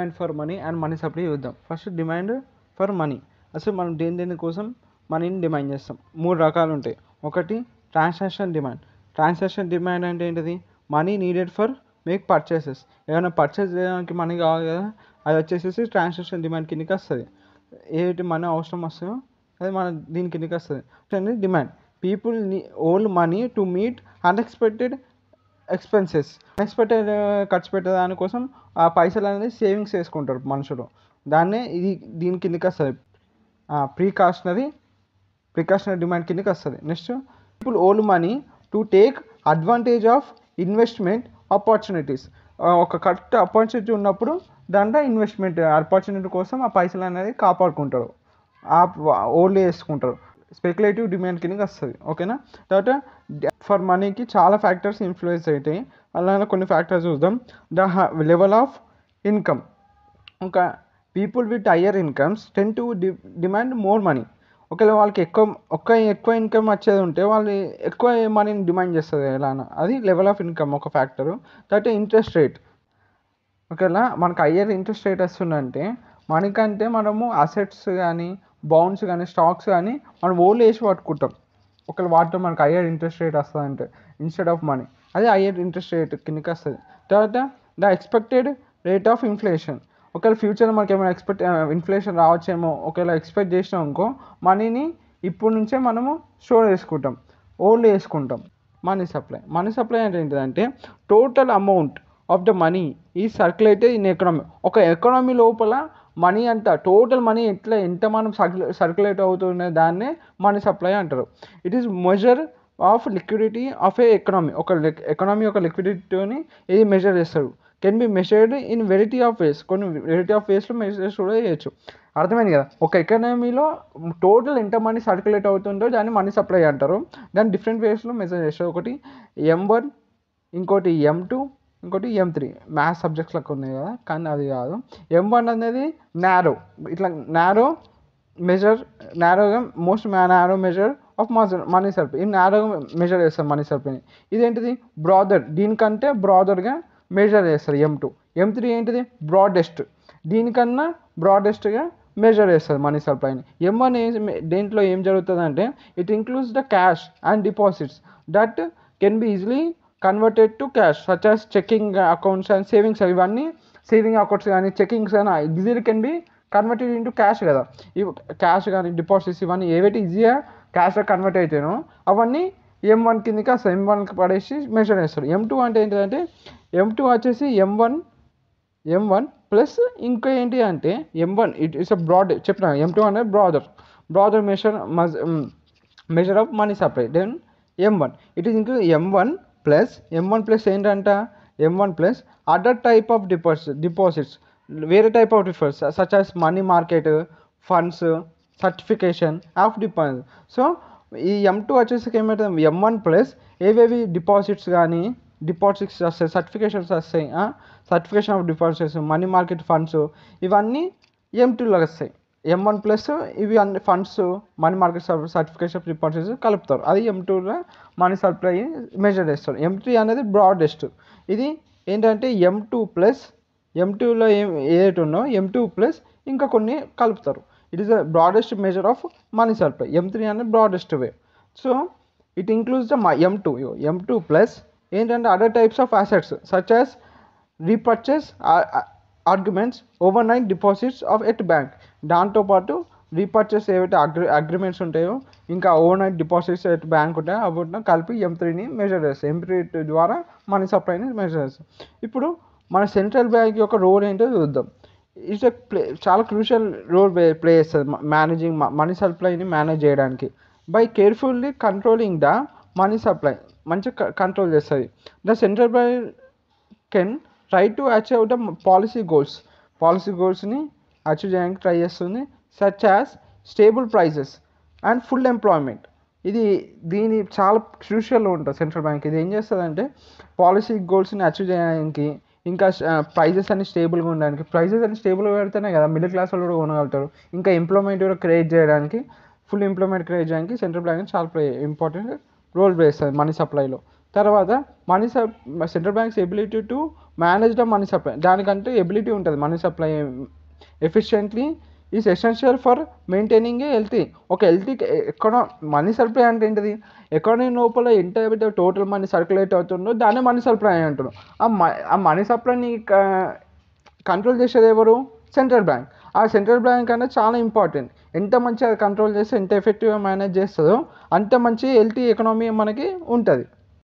Demand for money and money supply చూద్దాం. First demand for money అసలు మనం దేని దేని కోసం మనీని డిమాండ్ చేస్తాం? మూడు రకాలు ఉంటాయి. ఒకటి ట్రాన్సాక్షన్ డిమాండ్ ట్రాన్సాక్షన్ డిమాండ్ అంటే ఏంటిది? Money needed for make purchases ఏమైనా పర్చేస్ చేయడానికి మనీ కావాలి కదా అది వచ్చేసేసి ట్రాన్సాక్షన్ డిమాండ్ కిందకి వస్తుంది. ఏటి మనీ అవసరం వస్తుందో అది మన దీని కిందకి వస్తుంది. Demand people hold money to meet unexpected expenses unexpected ఖర్చు పెట్టే దానికోసం ఆ పైసలు అనేది సేవింగ్స్ చేసుకుంటారు మనుషులు. దాన్నే ఇది దీని కిందకి వస్తుంది. ప్రీకాషనరీ ప్రికాషనరీ డిమాండ్ కిందకి వస్తుంది. Next people hold money to take advantage of investment opportunities ఒక కరెక్ట్ ఆపర్చునిటీ ఉన్నప్పుడు దాంట్లో ఇన్వెస్ట్మెంట్ ఆపర్చునిటీ కోసం ఆ పైసలు అనేది కాపాడుకుంటారు. ఆ ఓల్డ్ చేసుకుంటారు. స్పెక్యులేటివ్ డిమాండ్ కిందకి వస్తుంది. ఓకేనా తర్వాత ఫర్ మనీకి చాలా ఫ్యాక్టర్స్ ఇన్ఫ్లుయెన్స్ అవుతాయి అలానే కొన్ని ఫ్యాక్టర్స్ చూద్దాం. The level of income. ఒక people with higher incomes tend to D demand more money. ఒకవేళ వాళ్ళకి ఎక్కువ ఒక్క ఎక్కువ ఇన్కమ్ వచ్చేది ఉంటే వాళ్ళు ఎక్కువ మనీని డిమాండ్ చేస్తుంది ఎలా అది లెవెల్ ఆఫ్ ఇన్కమ్ ఒక ఫ్యాక్టరు. తర్వాత ఇంట్రెస్ట్ రేట్. ఒకవేళ మనకు హయ్యర్ ఇంట్రెస్ట్ రేట్ వస్తుందంటే మనకంటే మనము అసెట్స్ కానీ బాండ్స్ కానీ స్టాక్స్ కానీ మనం ఓల్డ్ వేసి పట్టుకుంటాం. ఒకవేళ వాటితో మనకు హయ్యర్ ఇంట్రెస్ట్ రేట్ వస్తుందంటే ఇన్స్టెడ్ ఆఫ్ మనీ అది హయ్యర్ ఇంట్రెస్ట్ రేట్ కిందకి వస్తుంది. తర్వాత the expected rate of inflation ఒకవేళ ఫ్యూచర్లో మనకి ఏమైనా ఎక్స్పెక్ట్ ఇన్ఫ్లేషన్ రావచ్చేమో ఒకవేళ ఎక్స్పెక్ట్ చేసినాం అనుకో మనీని ఇప్పుడు నుంచే మనము స్టోర్ చేసుకుంటాం. ఓల్డ్ చేసుకుంటాం. మనీ సప్లై మనీ సప్లై అంటే ఏంటిదంటే total amount of the money is circulated in economy ఒక ఎకనామీ లోపల మనీ అంతా టోటల్ మనీ ఎట్లా ఎంత మనం సర్క్యులేట్ అవుతున్న దాన్నే మనీ సప్లై అంటారు. It is measure of liquidity of a economy ఒక ఎకనామీ యొక్క లిక్విడిటీని ఇది మెజర్ చేస్తారు? Can be measured in variety of ways కొన్ని వెరైటీ ఆఫ్ వేస్లో మెజర్స్ కూడా చేయొచ్చు. అర్థమైంది కదా? ఒక ఎకనామీలో టోటల్ ఎంత మనీ సర్క్యులేట్ అవుతుందో దాన్ని మనీ సప్లై అంటారు. దాన్ని డిఫరెంట్ వేస్లో మెజర్ చేస్తారు. ఒకటి ఎం వన్ ఇంకోటి ఎం టూ ఇంకోటి ఎం త్రీ మ్యాథ్స్ సబ్జెక్ట్స్ లెక్క ఉన్నాయి కదా కానీ అది కాదు. ఎం వన్ అనేది నారో ఇట్లా narrow measure నారోగా most narrow measure of money SERP ఈ నారోగా మెజర్ చేస్తారు మనీ సర్ప్ని ఇదేంటిది? బ్రాదర్ దీనికంటే బ్రాదర్గా మెజర్ చేస్తారు ఎం టూ ఎం త్రీ ఏంటిది? బ్రాడెస్ట్ దీనికన్నా బ్రాడెస్ట్గా మెజర్ చేస్తుంది మనీ సప్లైని ఎం వన్ దేంట్లో ఏం జరుగుతుంది అంటే it includes the cash and deposits that can be easily converted to cash such as checking accounts and savings ఇవన్నీ సేవింగ్ అకౌంట్స్ కానీ చెకింగ్స్ కానీ easily can be converted into cash కదా. ఇవి క్యాష్ కానీ డిపాజిట్స్ ఇవన్నీ ఏవైతే ఈజీగా క్యాష్గా కన్వర్ట్ అవుతాయో అవన్నీ ఎం వన్ కిందకి అసలు ఎం వన్కి పడేసి మెజర్ చేస్తారు. ఎం టూ అంటే ఏంటంటే ఎం టూ వచ్చేసి M one M one plus ఇంకా ఏంటి అంటే M one it it's a broad చెప్పిన ఎం టూ అంటే broader broader measure measure of money supply then M one it is include M one plus M one plus ఏంటంట? M one plus other type of deposit deposits వేరే type of deposits such as money market funds certification of deposit so ఈ M two వచ్చేసరికి ఏమవుతుంది M one plus ఏవేవి deposits కానీ deposits వస్తాయి certifications వస్తాయి certification of deposits money market funds ఇవన్నీ M టూలో వస్తాయి. ఎం వన్ ప్లస్ ఇవి అన్ని funds money market certification of deposits కలుపుతారు. అది ఎం టూలో మనీ సప్లై మెజర్ చేస్తారు. ఎం త్రీ అనేది బ్రాడెస్ట్ ఇది ఏంటంటే ఎం టూ ప్లస్ ఎం టూలో ఏం ఏదైతే ఉన్నో ఎం టూ ప్లస్ ఇంకా కొన్ని కలుపుతారు. It is the broadest measure of money supply M three అనేది broadest way so it includes the M two M two plus ఏంటంటే other types of assets such as repurchase arguments over night deposits of at bank దాంతోపాటు repurchase ఏవైతే agri agreements ఉంటాయో ఇంకా overnight deposits at bank ఉంటాయో అవి కలిపి ఎం త్రీని measure చేస్తాయి ఎం త్రీ ద్వారా మనీ సప్లైని మెజర్ చేస్తాం. ఇప్పుడు మన సెంట్రల్ బ్యాంక్ యొక్క రోల్ ఏంటో చూద్దాం. ఇట్స్ ప్లే చాలా క్రూషియల్ రోల్ ప్లే ప్లే చేస్తుంది మేనేజింగ్ మనీ సప్లైని మేనేజ్ చేయడానికి. By carefully controlling the money supply మంచిగా కంట్రోల్ చేస్తుంది. The central bank can try to achieve the policy goals policy గోల్స్ని achieve చేయడానికి ట్రై చేస్తుంది. Such as stable prices and full employment ఇది దీని చాలా క్రూషియల్ ఉంటుంది సెంట్రల్ బ్యాంక్ ఇది ఏం చేస్తుందంటే పాలసీ గోల్స్ని అచీవ్ చేయడానికి ఇంకా ప్రైజెస్ అన్ని స్టేబుల్గా ఉండడానికి. ప్రైజెస్ అన్ని స్టేబుల్గా పెడితేనే కదా మిడిల్ క్లాస్ వాళ్ళు కూడా కొనగలుగుతారు. ఇంకా ఎంప్లాయ్మెంట్ కూడా క్రియేట్ చేయడానికి ఫుల్ ఎంప్లాయ్మెంట్ క్రియేట్ చేయడానికి సెంట్రల్ బ్యాంక్ చాలా ఇంపార్టెంట్ రోల్ ప్లే చేస్తుంది మనీ సప్లైలో తర్వాత money sup central bank's ability to manage the money supply దానికంటే ఎబిలిటీ ఉంటుంది money supply efficiently is essential for maintaining a healthy ఒక హెల్తీ ఎక్కడ మనీ సప్లై అంటే ఏంటిది? ఎకానమీ లోపల ఎంత అయితే టోటల్ మనీ సర్క్యులేట్ అవుతుందో దాన్ని మనీ సప్లై అంటారు. ఆ మ ఆ మనీ సప్లైని కంట్రోల్ చేసేది ఎవరు? సెంట్రల్ బ్యాంక్ ఆ సెంట్రల్ బ్యాంక్ అనేది చాలా ఇంపార్టెంట్ ఎంత మంచిగా కంట్రోల్ చేస్తే ఎంత ఎఫెక్టివ్గా మేనేజ్ చేస్తుందో అంత మంచి హెల్తీ ఎకనామీ మనకి ఉంటుంది.